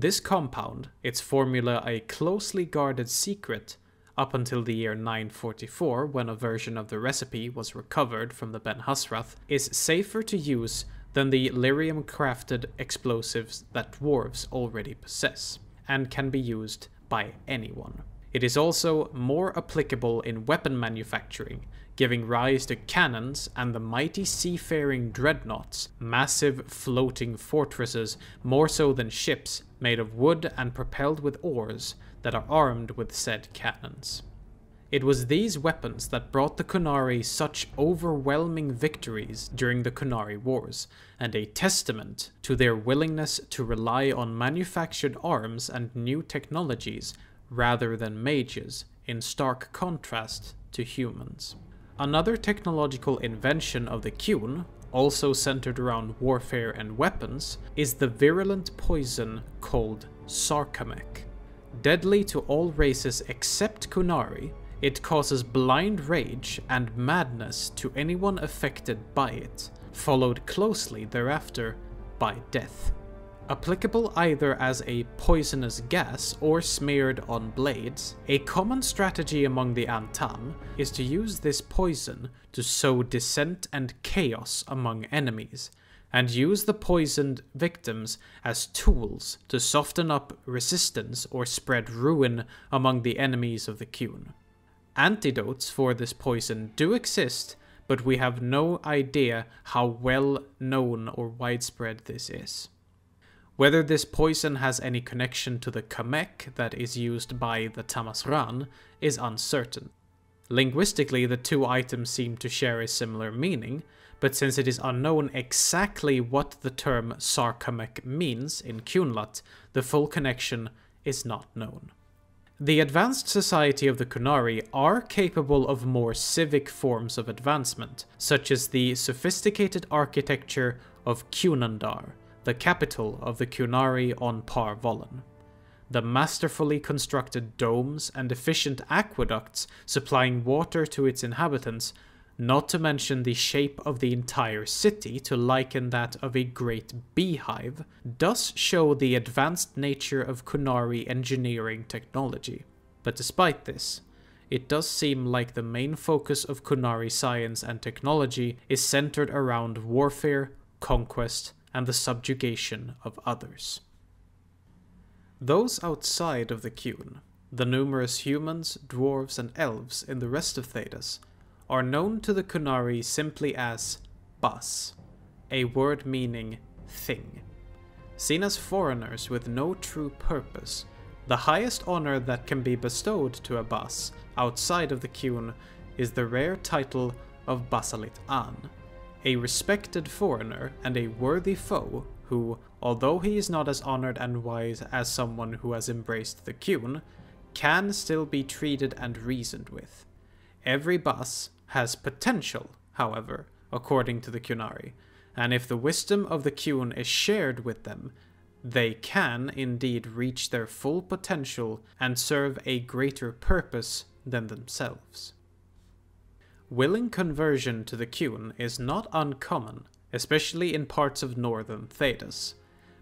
This compound, its formula a closely guarded secret up until the year 944 when a version of the recipe was recovered from the Ben-Hassrath, is safer to use than the lyrium crafted explosives that dwarves already possess, and can be used by anyone. It is also more applicable in weapon manufacturing, giving rise to cannons and the mighty seafaring dreadnoughts, massive floating fortresses more so than ships made of wood and propelled with oars that are armed with said cannons. It was these weapons that brought the Qunari such overwhelming victories during the Qunari Wars, and a testament to their willingness to rely on manufactured arms and new technologies rather than mages, in stark contrast to humans. Another technological invention of the Qun, also centered around warfare and weapons, is the virulent poison called Saarqamek. Deadly to all races except Qunari, it causes blind rage and madness to anyone affected by it, followed closely thereafter by death. Applicable either as a poisonous gas or smeared on blades, a common strategy among the Antaam is to use this poison to sow dissent and chaos among enemies, and use the poisoned victims as tools to soften up resistance or spread ruin among the enemies of the Qun. Antidotes for this poison do exist, but we have no idea how well known or widespread this is. Whether this poison has any connection to the qamek that is used by the Tamassran is uncertain. Linguistically, the two items seem to share a similar meaning, but since it is unknown exactly what the term Saarqamek means in Qunlat, the full connection is not known. The advanced society of the Qunari are capable of more civic forms of advancement, such as the sophisticated architecture of Qunandar, the capital of the Qunari on Par Vollen. The masterfully constructed domes and efficient aqueducts supplying water to its inhabitants, not to mention the shape of the entire city to liken that of a great beehive, does show the advanced nature of Qunari engineering technology. But despite this, it does seem like the main focus of Qunari science and technology is centered around warfare, conquest, and the subjugation of others. Those outside of the Qun, the numerous humans, dwarves, and elves in the rest of Thedas, are known to the Qunari simply as bas, a word meaning thing. Seen as foreigners with no true purpose, the highest honor that can be bestowed to a bas outside of the Qun is the rare title of Basalit An, a respected foreigner and a worthy foe who, although he is not as honored and wise as someone who has embraced the Qun, can still be treated and reasoned with. Every bas has potential, however, according to the Qunari, and if the wisdom of the Qun is shared with them, they can indeed reach their full potential and serve a greater purpose than themselves. Willing conversion to the Qun is not uncommon, especially in parts of northern Thedas.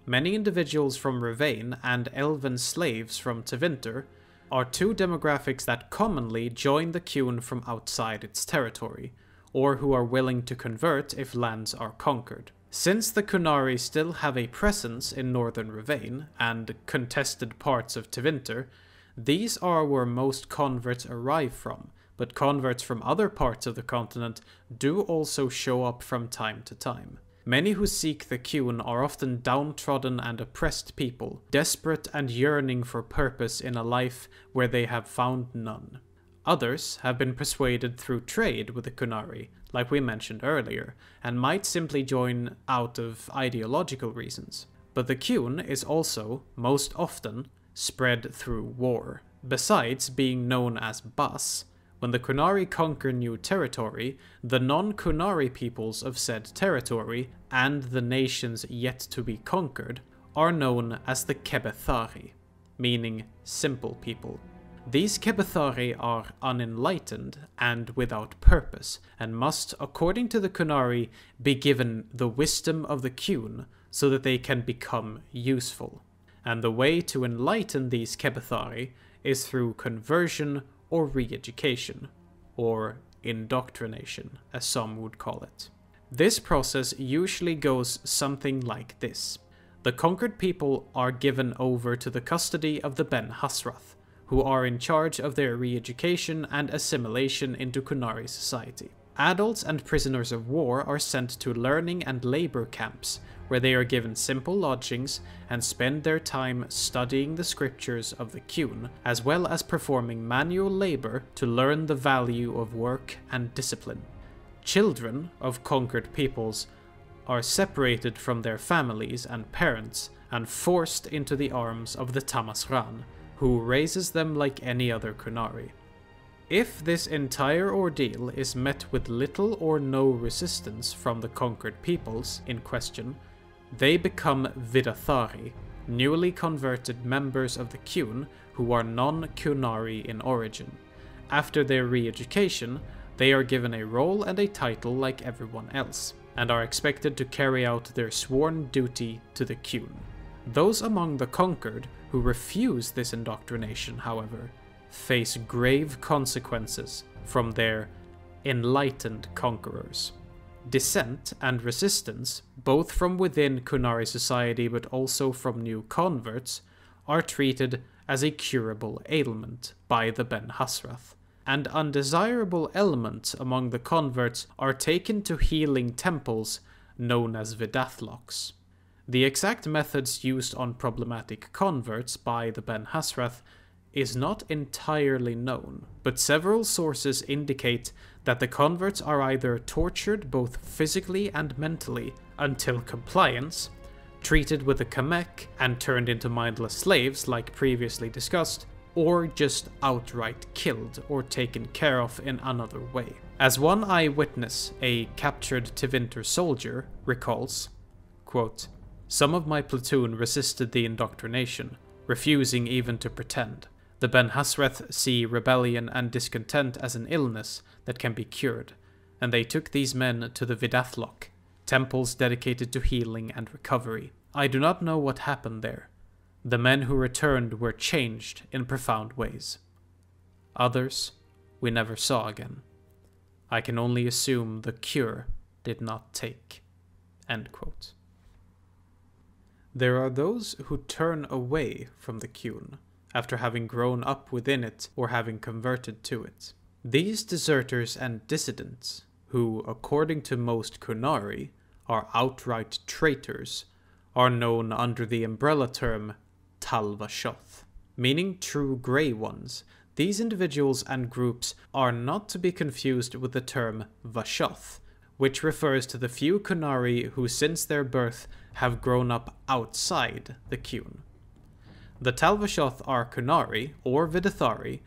Many individuals from Rivain and elven slaves from Tevinter are two demographics that commonly join the Qun from outside its territory, or who are willing to convert if lands are conquered. Since the Qunari still have a presence in northern Rivain and contested parts of Tevinter, these are where most converts arrive from, but converts from other parts of the continent do also show up from time to time. Many who seek the Qun are often downtrodden and oppressed people, desperate and yearning for purpose in a life where they have found none. Others have been persuaded through trade with the Qunari, like we mentioned earlier, and might simply join out of ideological reasons. But the Qun is also, most often, spread through war. Besides being known as Bas, when the Qunari conquer new territory, the non-Qunari peoples of said territory, and the nations yet to be conquered, are known as the Kabethari, meaning simple people. These Kabethari are unenlightened and without purpose, and must, according to the Qunari, be given the wisdom of the Qun so that they can become useful. And the way to enlighten these Kabethari is through conversion or re education, or indoctrination, as some would call it. This process usually goes something like this. The conquered people are given over to the custody of the Ben-Hassrath, who are in charge of their re education and assimilation into Qunari society. Adults and prisoners of war are sent to learning and labor camps, where they are given simple lodgings and spend their time studying the scriptures of the Qun, as well as performing manual labor to learn the value of work and discipline. Children of conquered peoples are separated from their families and parents and forced into the arms of the Tamassran, who raises them like any other Qunari. If this entire ordeal is met with little or no resistance from the conquered peoples in question, they become Vidathari, newly converted members of the Qun who are non-Qunari in origin. After their re-education, they are given a role and a title like everyone else, and are expected to carry out their sworn duty to the Qun. Those among the conquered who refuse this indoctrination, however, face grave consequences from their enlightened conquerors. Dissent and resistance, both from within Qunari society but also from new converts, are treated as a curable ailment by the Ben-Hassrath, and undesirable elements among the converts are taken to healing temples known as Vidathloks. The exact methods used on problematic converts by the Ben-Hassrath is not entirely known, but several sources indicate that the converts are either tortured both physically and mentally until compliance, treated with a kamek and turned into mindless slaves like previously discussed, or just outright killed or taken care of in another way. As one eyewitness, a captured Tevinter soldier, recalls, quote, Some of my platoon resisted the indoctrination, refusing even to pretend. The Ben-Hassrath see rebellion and discontent as an illness that can be cured, and they took these men to the Vidathlok, temples dedicated to healing and recovery. I do not know what happened there. The men who returned were changed in profound ways. Others we never saw again. I can only assume the cure did not take. There are those who turn away from the Qun after having grown up within it or having converted to it. These deserters and dissidents, who, according to most Qunari, are outright traitors, are known under the umbrella term Talvashoth, meaning true grey ones. These individuals and groups are not to be confused with the term Vashoth, which refers to the few Qunari who since their birth have grown up outside the Qun. The Talvashoth are Kunari, or Vidathari,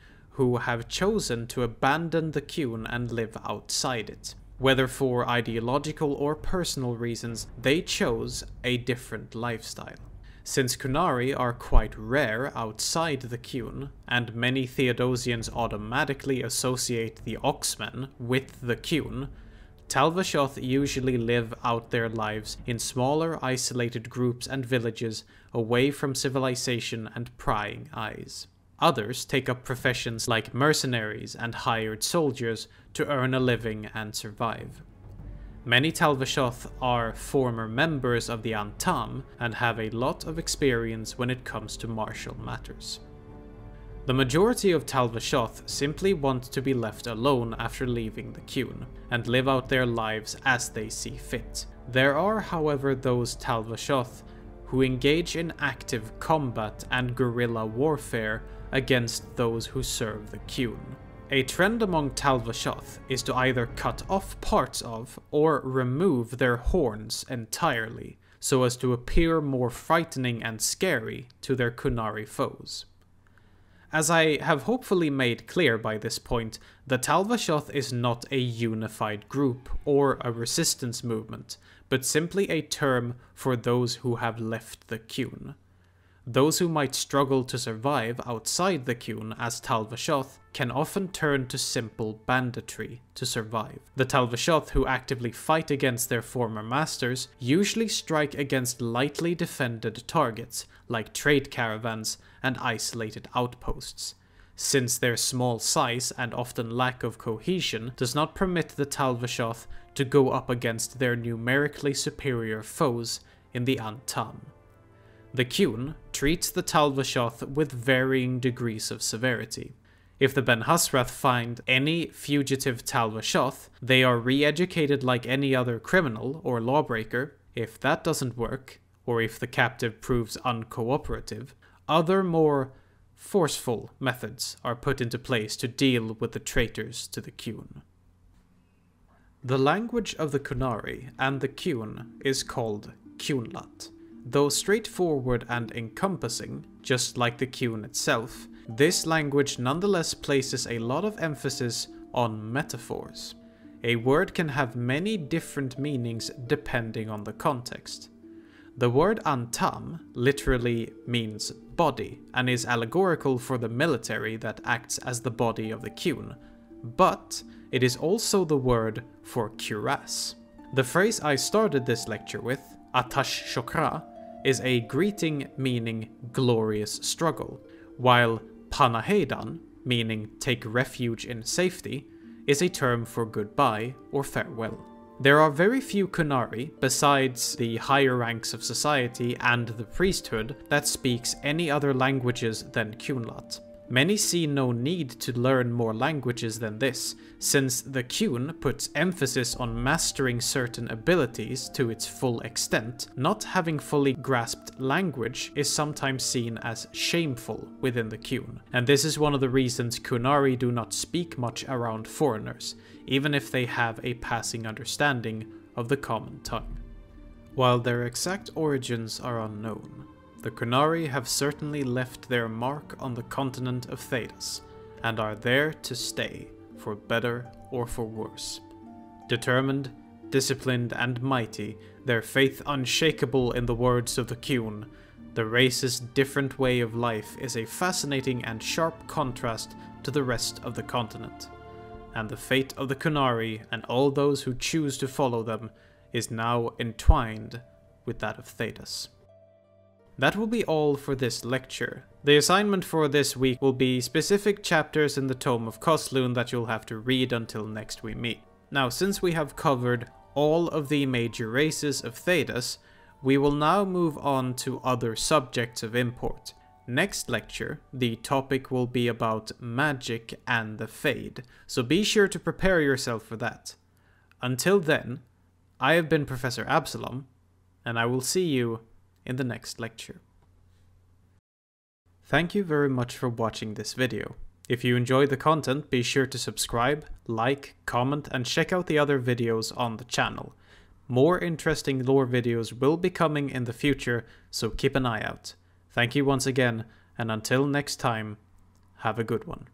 who have chosen to abandon the Qun and live outside it. Whether for ideological or personal reasons, they chose a different lifestyle. Since Qunari are quite rare outside the Qun, and many Thedosians automatically associate the Oxmen with the Qun, Talvashoth usually live out their lives in smaller isolated groups and villages away from civilization and prying eyes. Others take up professions like mercenaries and hired soldiers to earn a living and survive. Many Talvashoth are former members of the Antam and have a lot of experience when it comes to martial matters. The majority of Talvashoth simply want to be left alone after leaving the Qun, and live out their lives as they see fit. There are however those Talvashoth who engage in active combat and guerrilla warfare against those who serve the Qun. A trend among Talvashoth is to either cut off parts of or remove their horns entirely, so as to appear more frightening and scary to their Qunari foes. As I have hopefully made clear by this point, the Talvashoth is not a unified group or a resistance movement, but simply a term for those who have left the Qun. Those who might struggle to survive outside the Qun as Talvashoth can often turn to simple banditry to survive. The Talvashoth who actively fight against their former masters usually strike against lightly defended targets like trade caravans and isolated outposts, since their small size and often lack of cohesion does not permit the Talvashoth to go up against their numerically superior foes in the Antaam. The Qun treats the Talvashoth with varying degrees of severity. If the Ben-Hassrath find any fugitive Talvashoth, they are re-educated like any other criminal or lawbreaker. If that doesn't work, or if the captive proves uncooperative, other more forceful methods are put into place to deal with the traitors to the Qun. The language of the Qunari and the Qun is called Qunlat. Though straightforward and encompassing, just like the Qun itself, this language nonetheless places a lot of emphasis on metaphors. A word can have many different meanings depending on the context. The word antaam literally means body and is allegorical for the military that acts as the body of the Qun, but it is also the word for cuirass. The phrase I started this lecture with, Atash Shokra, is a greeting meaning glorious struggle, while Panahedan, meaning take refuge in safety, is a term for goodbye or farewell. There are very few Qunari, besides the higher ranks of society and the priesthood, that speaks any other languages than Qunlat. Many see no need to learn more languages than this, since the Qun puts emphasis on mastering certain abilities to its full extent. Not having fully grasped language is sometimes seen as shameful within the Qun, and this is one of the reasons Qunari do not speak much around foreigners, even if they have a passing understanding of the common tongue. While their exact origins are unknown, the Qunari have certainly left their mark on the continent of Thedas, and are there to stay, for better or for worse. Determined, disciplined, and mighty, their faith unshakable in the words of the Qun, the race's different way of life is a fascinating and sharp contrast to the rest of the continent. And the fate of the Qunari and all those who choose to follow them is now entwined with that of Thedas. That will be all for this lecture. The assignment for this week will be specific chapters in the Tome of Koslun that you'll have to read until next we meet. Now, since we have covered all of the major races of Thedas, we will now move on to other subjects of import. Next lecture, the topic will be about magic and the Fade, so be sure to prepare yourself for that. Until then, I have been Professor Absalom, and I will see you in the next lecture. Thank you very much for watching this video. If you enjoyed the content, be sure to subscribe, like, comment, and check out the other videos on the channel. More interesting lore videos will be coming in the future, so keep an eye out. Thank you once again, and until next time, have a good one.